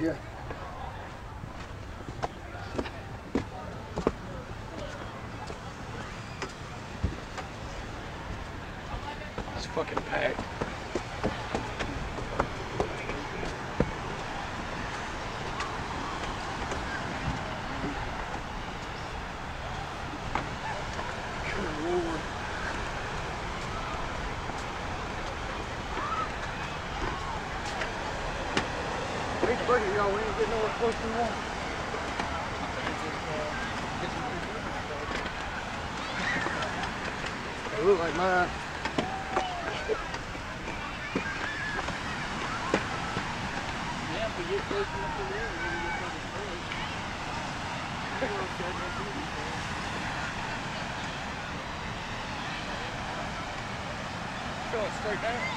Yeah. It's fucking packed. We ain't getting nowhere close to the water. They look like mine. Yeah, if we get close enough to there, we're gonna get further storage. Going straight down.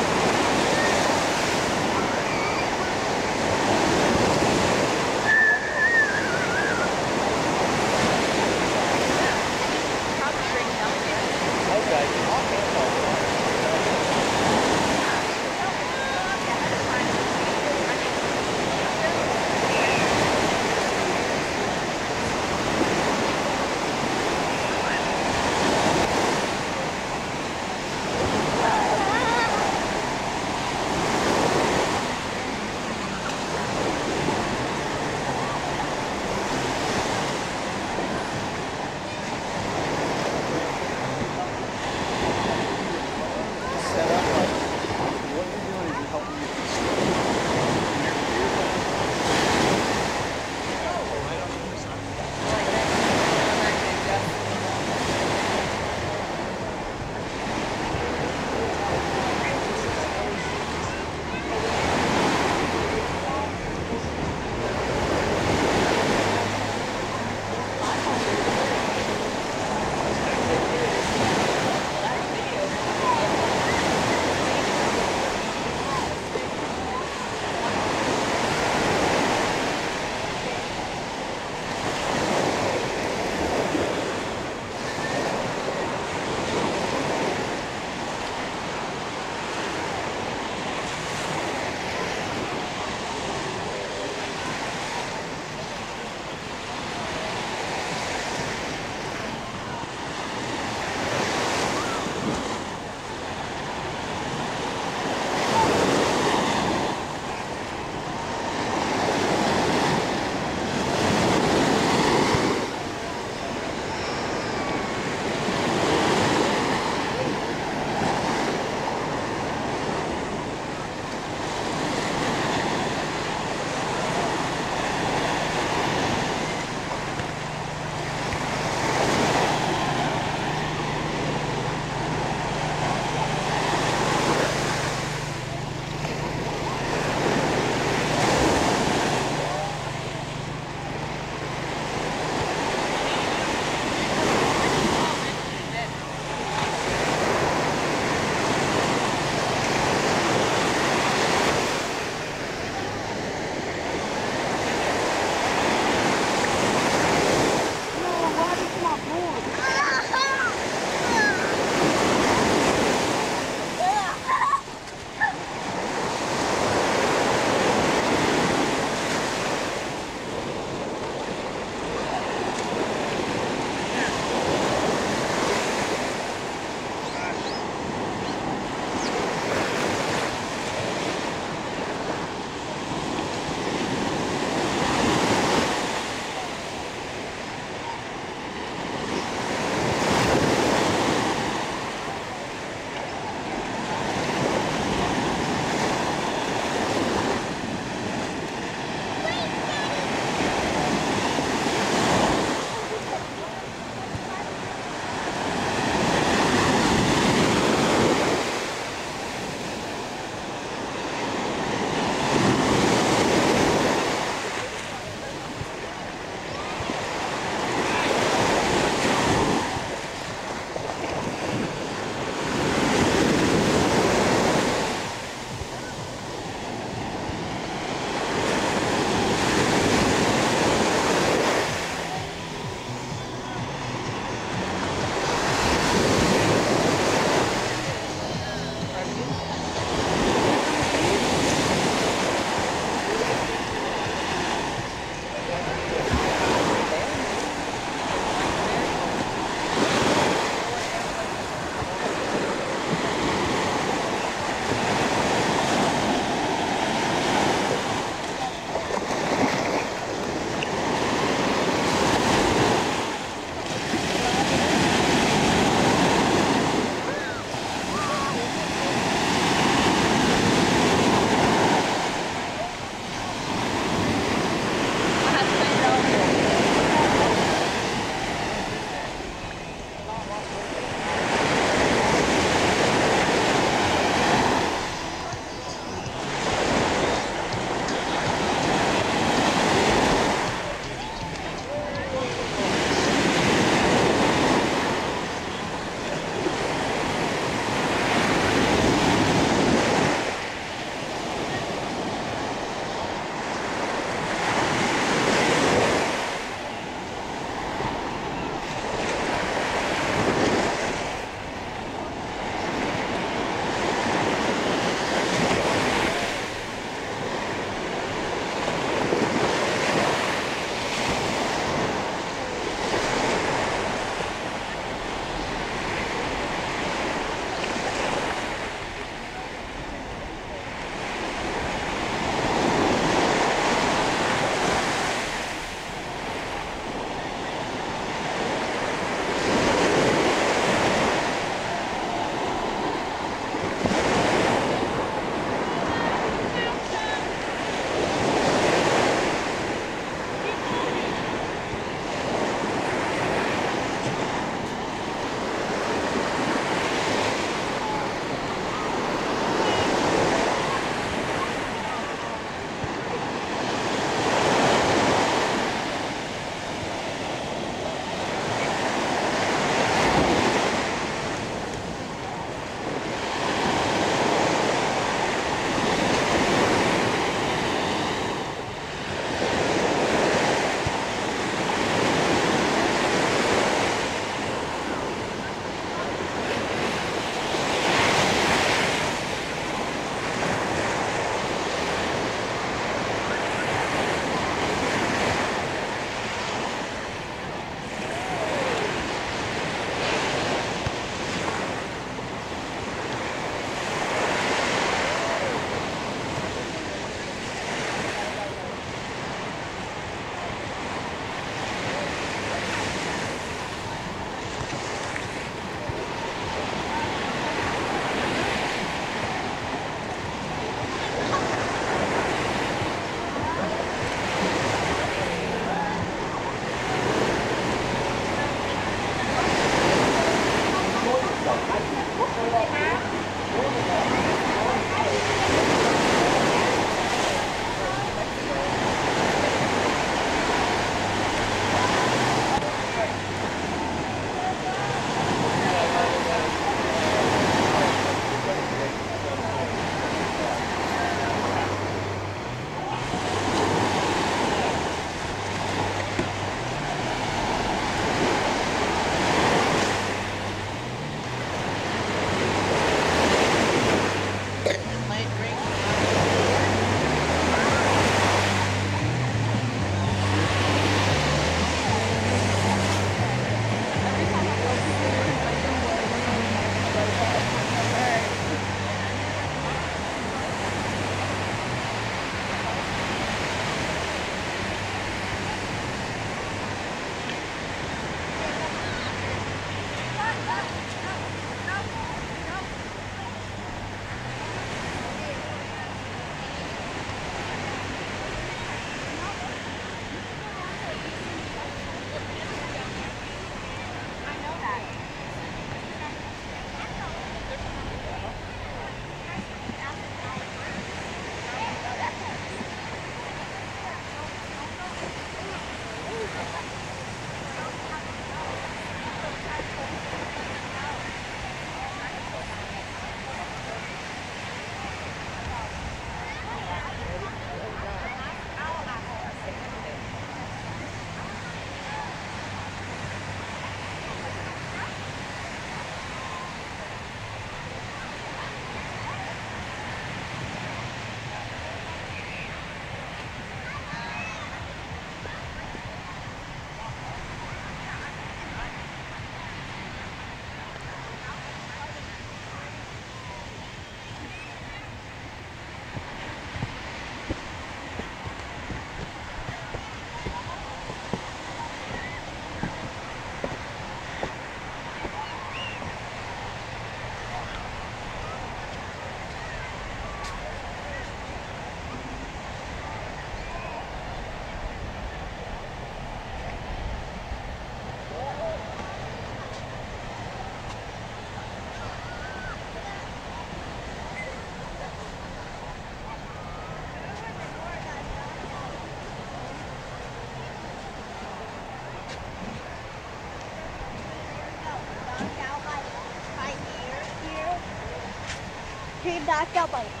डांटा पड़ा